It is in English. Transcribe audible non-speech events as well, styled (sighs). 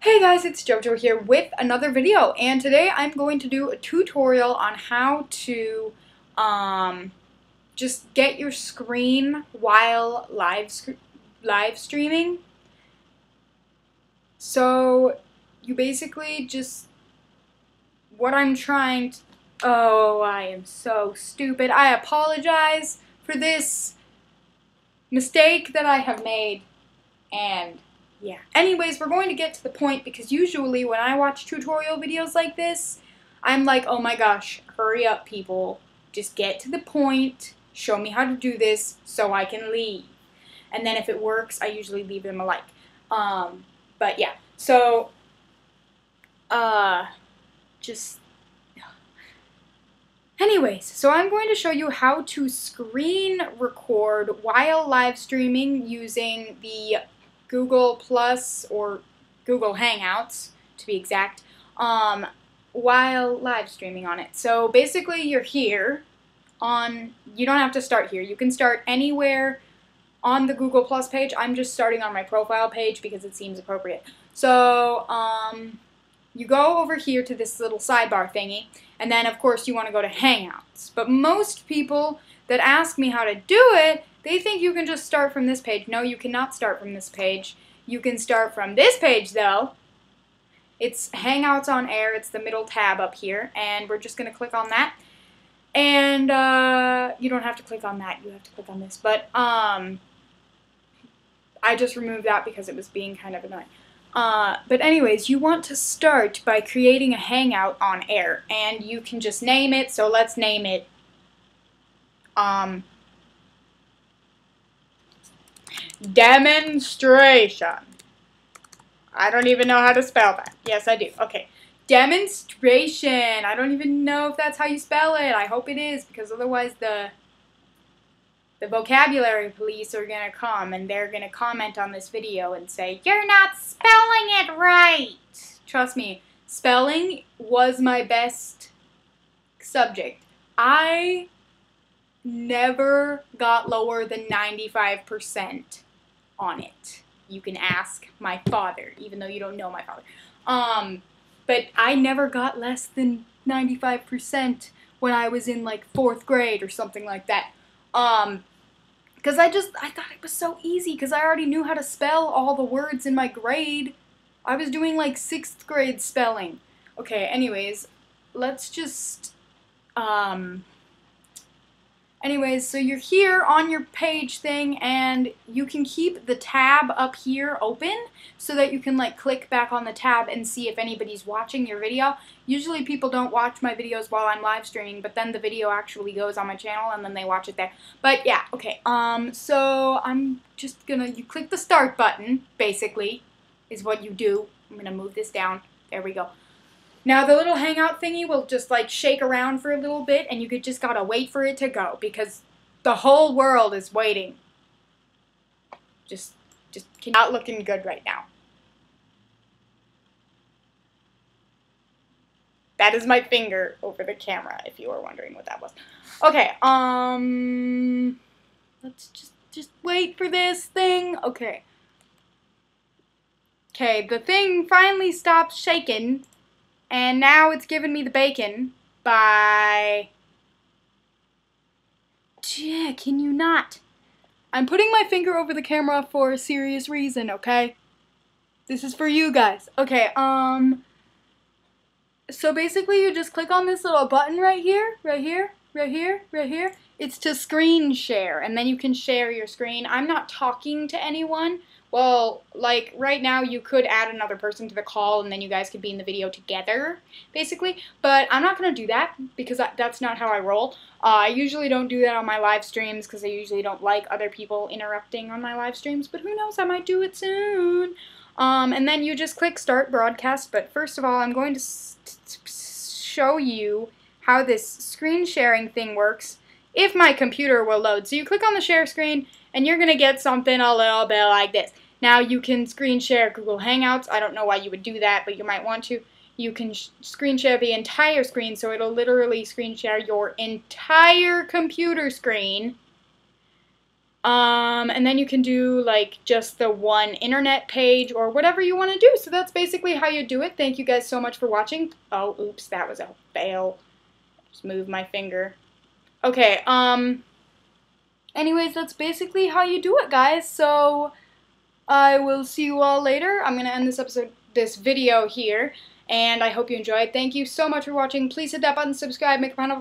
Hey guys, it's JoJo here with another video, and today I'm going to do a tutorial on how to um, just get your screen while live live streaming. So you basically just what I'm trying to, oh, I am so stupid. I apologize for this mistake that I have made and yeah. Anyways, we're going to get to the point because usually when I watch tutorial videos like this, I'm like, oh my gosh, hurry up people. Just get to the point. Show me how to do this so I can leave. And then if it works, I usually leave them a like. Um, but yeah, so, uh, just, (sighs) anyways, so I'm going to show you how to screen record while live streaming using the Google Plus or Google Hangouts, to be exact, um, while live streaming on it. So basically, you're here on, you don't have to start here. You can start anywhere on the Google Plus page. I'm just starting on my profile page because it seems appropriate. So, um, you go over here to this little sidebar thingy, and then of course you want to go to Hangouts. But most people that ask me how to do it they think you can just start from this page. No, you cannot start from this page. You can start from this page, though. It's Hangouts on Air. It's the middle tab up here, and we're just going to click on that. And uh, you don't have to click on that. You have to click on this. But um, I just removed that because it was being kind of annoying. Uh, but anyways, you want to start by creating a Hangout on Air, and you can just name it. So let's name it um, Demonstration. I don't even know how to spell that. Yes, I do. Okay. Demonstration. I don't even know if that's how you spell it. I hope it is because otherwise the the vocabulary police are going to come and they're going to comment on this video and say, You're not spelling it right. Trust me, spelling was my best subject. I never got lower than 95% on it. You can ask my father, even though you don't know my father. Um, but I never got less than 95% when I was in like fourth grade or something like that. Um, because I just, I thought it was so easy because I already knew how to spell all the words in my grade. I was doing like sixth grade spelling. Okay, anyways, let's just, um, Anyways, so you're here on your page thing and you can keep the tab up here open so that you can like click back on the tab and see if anybody's watching your video. Usually people don't watch my videos while I'm live streaming, but then the video actually goes on my channel and then they watch it there. But yeah, okay, um, so I'm just gonna, you click the start button, basically, is what you do. I'm gonna move this down. There we go. Now the little hangout thingy will just like shake around for a little bit and you could just gotta wait for it to go because the whole world is waiting. Just, just not looking good right now. That is my finger over the camera, if you were wondering what that was. Okay, um, let's just, just wait for this thing. Okay. Okay, the thing finally stops shaking. And now it's given me the bacon by... Yeah, can you not? I'm putting my finger over the camera for a serious reason, okay? This is for you guys. Okay, um... So basically you just click on this little button right here, right here, right here, right here. It's to screen share, and then you can share your screen. I'm not talking to anyone, well, like right now you could add another person to the call and then you guys could be in the video together, basically. But I'm not going to do that because that's not how I roll. Uh, I usually don't do that on my live streams because I usually don't like other people interrupting on my live streams. But who knows, I might do it soon. Um, and then you just click start broadcast. But first of all, I'm going to show you how this screen sharing thing works if my computer will load. So you click on the share screen and you're going to get something a little bit like this. Now you can screen share Google Hangouts. I don't know why you would do that, but you might want to. You can screen share the entire screen, so it'll literally screen share your entire computer screen. Um, and then you can do like just the one internet page or whatever you want to do. So that's basically how you do it. Thank you guys so much for watching. Oh, oops, that was a fail. Just move my finger. Okay, um, anyways, that's basically how you do it, guys. So I will see you all later. I'm going to end this episode, this video here, and I hope you enjoyed. Thank you so much for watching. Please hit that button, subscribe, make a final